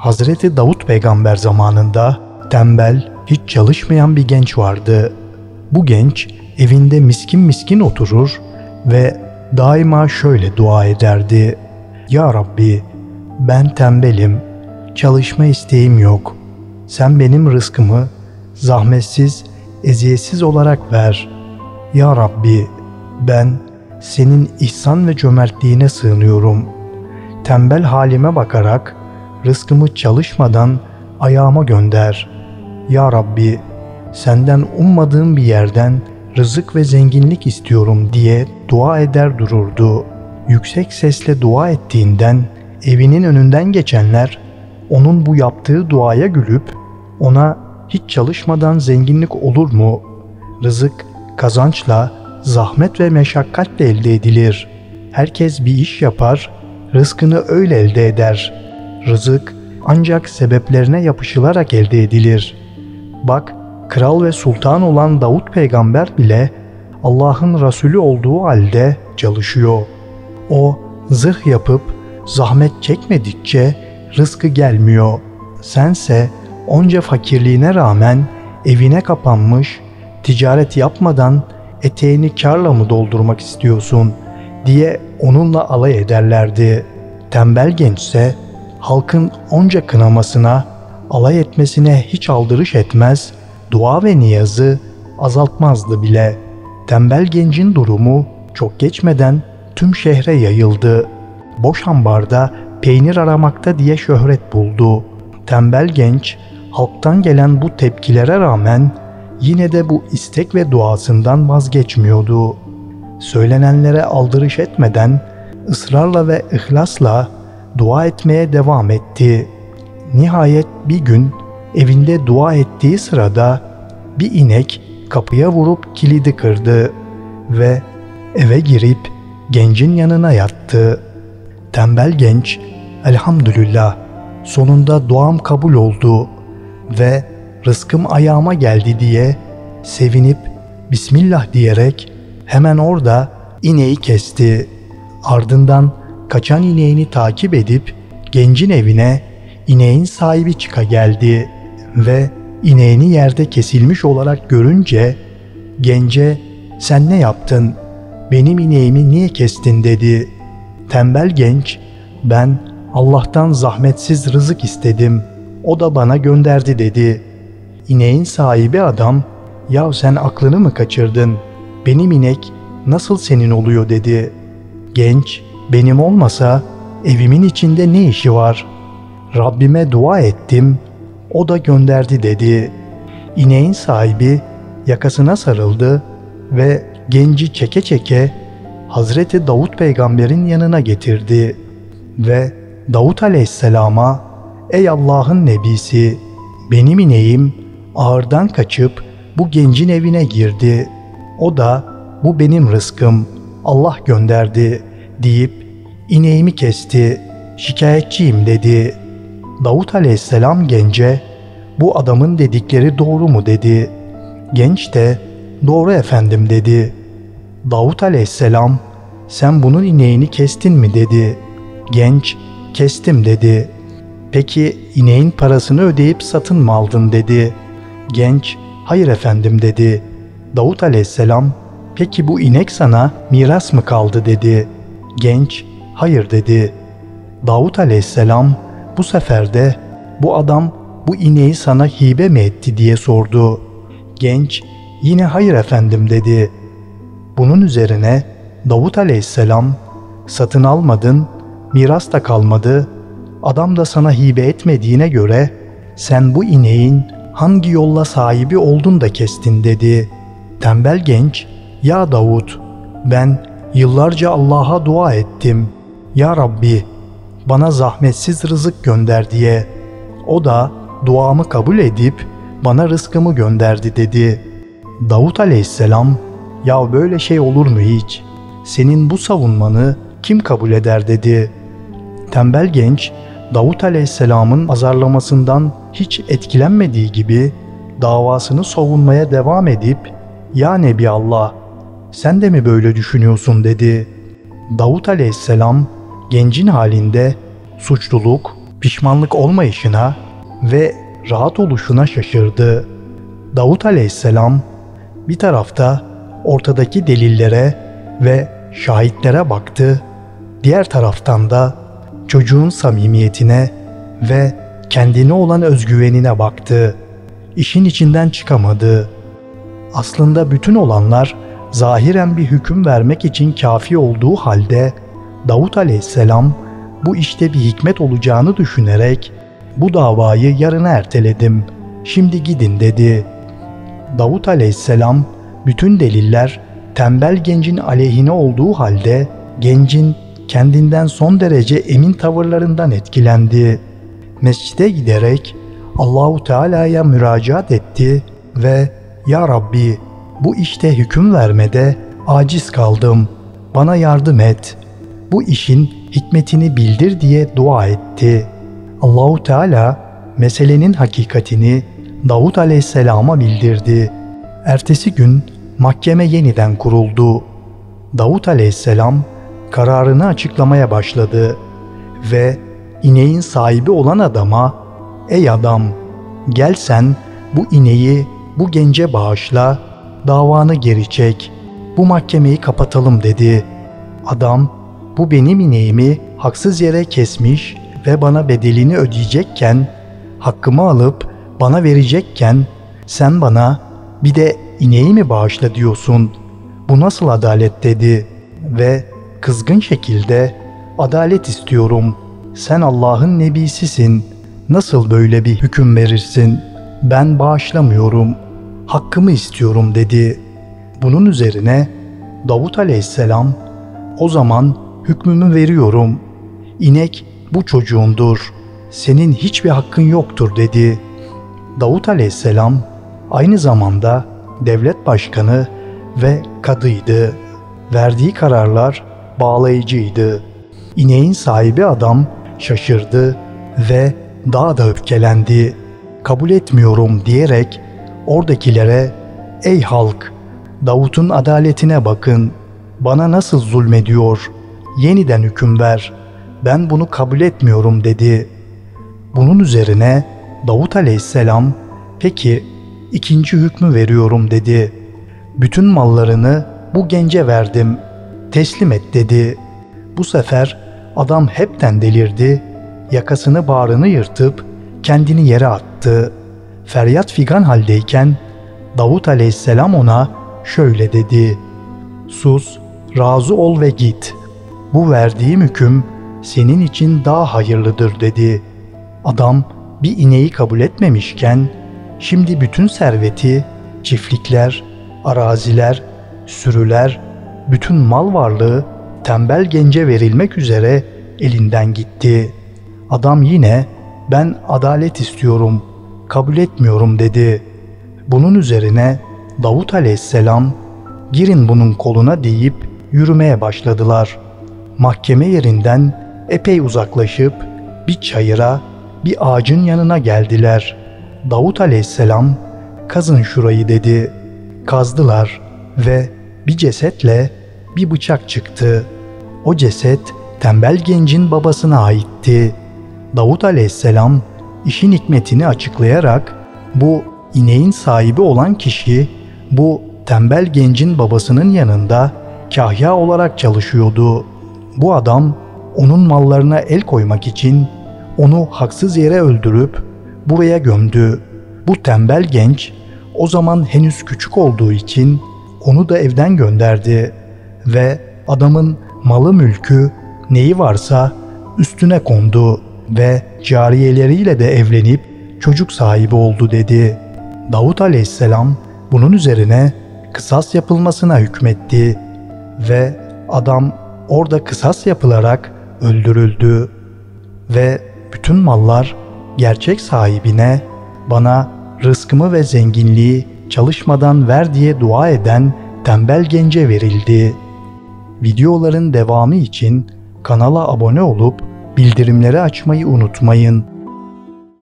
Hazreti Davut peygamber zamanında tembel, hiç çalışmayan bir genç vardı. Bu genç evinde miskin miskin oturur ve daima şöyle dua ederdi. Ya Rabbi ben tembelim, çalışma isteğim yok. Sen benim rızkımı zahmetsiz, eziyetsiz olarak ver. Ya Rabbi ben senin ihsan ve cömertliğine sığınıyorum. Tembel halime bakarak rızkımı çalışmadan ayağıma gönder. Ya Rabbi senden ummadığım bir yerden rızık ve zenginlik istiyorum diye dua eder dururdu. Yüksek sesle dua ettiğinden evinin önünden geçenler onun bu yaptığı duaya gülüp ona hiç çalışmadan zenginlik olur mu? Rızık kazançla, zahmet ve meşakkatle elde edilir. Herkes bir iş yapar, rızkını öyle elde eder. Rızık ancak sebeplerine yapışılarak elde edilir. Bak, kral ve sultan olan Davut peygamber bile Allah'ın Resulü olduğu halde çalışıyor. O zırh yapıp zahmet çekmedikçe rızkı gelmiyor. Sense onca fakirliğine rağmen evine kapanmış, ticaret yapmadan eteğini karla mı doldurmak istiyorsun diye onunla alay ederlerdi. Tembel gençse halkın onca kınamasına, alay etmesine hiç aldırış etmez, dua ve niyazı azaltmazdı bile. Tembel gencin durumu çok geçmeden tüm şehre yayıldı. Boş ambarda peynir aramakta diye şöhret buldu. Tembel genç halktan gelen bu tepkilere rağmen yine de bu istek ve duasından vazgeçmiyordu. Söylenenlere aldırış etmeden ısrarla ve ihlasla dua etmeye devam etti. Nihayet bir gün evinde dua ettiği sırada bir inek kapıya vurup kilidi kırdı ve eve girip gencin yanına yattı. Tembel genç elhamdülillah sonunda duam kabul oldu ve rızkım ayağıma geldi diye sevinip Bismillah diyerek hemen orada ineği kesti. Ardından kaçan ineğini takip edip gencin evine ineğin sahibi çıka geldi ve ineğini yerde kesilmiş olarak görünce gence sen ne yaptın benim ineğimi niye kestin dedi. Tembel genç ben Allah'tan zahmetsiz rızık istedim o da bana gönderdi dedi. İneğin sahibi adam ya sen aklını mı kaçırdın benim inek nasıl senin oluyor dedi. Genç benim olmasa evimin içinde ne işi var? Rabbime dua ettim, o da gönderdi dedi. İneğin sahibi yakasına sarıldı ve genci çeke çeke Hazreti Davut peygamberin yanına getirdi ve Davut aleyhisselama ''Ey Allah'ın nebisi, benim ineğim ağırdan kaçıp bu gencin evine girdi. O da bu benim rızkım, Allah gönderdi.'' Deyip ineğimi kesti, şikayetçiyim dedi. Davut aleyhisselam gence bu adamın dedikleri doğru mu dedi. Genç de doğru efendim dedi. Davut aleyhisselam sen bunun ineğini kestin mi dedi. Genç kestim dedi. Peki ineğin parasını ödeyip satın mı aldın dedi. Genç hayır efendim dedi. Davut aleyhisselam peki bu inek sana miras mı kaldı dedi.'' Genç hayır dedi. Davut aleyhisselam bu sefer de bu adam bu ineği sana hibe mi etti diye sordu. Genç yine hayır efendim dedi. Bunun üzerine Davut aleyhisselam satın almadın, miras da kalmadı, adam da sana hibe etmediğine göre sen bu ineğin hangi yolla sahibi oldun da kestin dedi. Tembel genç, ya Davut ben Yıllarca Allah'a dua ettim. Ya Rabbi bana zahmetsiz rızık gönder diye. O da duamı kabul edip bana rızkımı gönderdi dedi. Davut aleyhisselam ya böyle şey olur mu hiç? Senin bu savunmanı kim kabul eder dedi. Tembel genç Davut aleyhisselamın azarlamasından hiç etkilenmediği gibi davasını savunmaya devam edip Ya Nebi Allah sen de mi böyle düşünüyorsun dedi. Davut aleyhisselam gencin halinde suçluluk, pişmanlık olmayışına ve rahat oluşuna şaşırdı. Davut aleyhisselam bir tarafta ortadaki delillere ve şahitlere baktı. Diğer taraftan da çocuğun samimiyetine ve kendine olan özgüvenine baktı. İşin içinden çıkamadı. Aslında bütün olanlar zahiren bir hüküm vermek için kafi olduğu halde Davut aleyhisselam bu işte bir hikmet olacağını düşünerek bu davayı yarına erteledim. Şimdi gidin dedi. Davut aleyhisselam bütün deliller tembel gencin aleyhine olduğu halde gencin kendinden son derece emin tavırlarından etkilendi. Mescide giderek Allahu Teala'ya müracaat etti ve "Ya Rabbi, bu işte hüküm vermede aciz kaldım. Bana yardım et. Bu işin hikmetini bildir." diye dua etti. Allahu Teala meselenin hakikatini Davut Aleyhisselam'a bildirdi. Ertesi gün mahkeme yeniden kuruldu. Davut Aleyhisselam kararını açıklamaya başladı ve ineğin sahibi olan adama "Ey adam, gel sen bu ineği bu gence bağışla, davanı geri çek. Bu mahkemeyi kapatalım." dedi. Adam bu benim ineğimi haksız yere kesmiş ve bana bedelini ödeyecekken, hakkımı alıp bana verecekken sen bana bir de ineği mi bağışla diyorsun? Bu nasıl adalet dedi ve kızgın şekilde adalet istiyorum. Sen Allah'ın nebisisin. Nasıl böyle bir hüküm verirsin? Ben bağışlamıyorum. Hakkımı istiyorum dedi. Bunun üzerine Davut aleyhisselam o zaman hükmümü veriyorum. İnek bu çocuğundur. Senin hiçbir hakkın yoktur dedi. Davut aleyhisselam aynı zamanda devlet başkanı ve kadıydı. Verdiği kararlar bağlayıcıydı. İneğin sahibi adam şaşırdı ve daha da öfkelendi. Kabul etmiyorum diyerek oradakilere ''Ey halk, Davut'un adaletine bakın. Bana nasıl zulmediyor. Yeniden hüküm ver. Ben bunu kabul etmiyorum.'' dedi. Bunun üzerine Davut aleyhisselam ''Peki ikinci hükmü veriyorum.'' dedi. ''Bütün mallarını bu gence verdim. Teslim et.'' dedi. Bu sefer adam hepten delirdi. Yakasını bağrını yırtıp kendini yere attı. Feryat figan haldeyken Davut aleyhisselam ona şöyle dedi. Sus, razı ol ve git. Bu verdiğim hüküm senin için daha hayırlıdır dedi. Adam bir ineği kabul etmemişken şimdi bütün serveti, çiftlikler, araziler, sürüler, bütün mal varlığı tembel gence verilmek üzere elinden gitti. Adam yine ben adalet istiyorum, kabul etmiyorum dedi. Bunun üzerine Davut aleyhisselam girin bunun koluna deyip yürümeye başladılar. Mahkeme yerinden epey uzaklaşıp bir çayıra bir ağacın yanına geldiler. Davut aleyhisselam kazın şurayı dedi. Kazdılar ve bir cesetle bir bıçak çıktı. O ceset tembel gencin babasına aitti. Davut aleyhisselam işin hikmetini açıklayarak bu ineğin sahibi olan kişi bu tembel gencin babasının yanında kahya olarak çalışıyordu. Bu adam onun mallarına el koymak için onu haksız yere öldürüp buraya gömdü. Bu tembel genç o zaman henüz küçük olduğu için onu da evden gönderdi ve adamın malı mülkü neyi varsa üstüne kondu ve cariyeleriyle de evlenip çocuk sahibi oldu dedi. Davut aleyhisselam bunun üzerine kısas yapılmasına hükmetti ve adam orada kısas yapılarak öldürüldü ve bütün mallar gerçek sahibine bana rızkımı ve zenginliği çalışmadan ver diye dua eden tembel gence verildi. Videoların devamı için kanala abone olup bildirimleri açmayı unutmayın.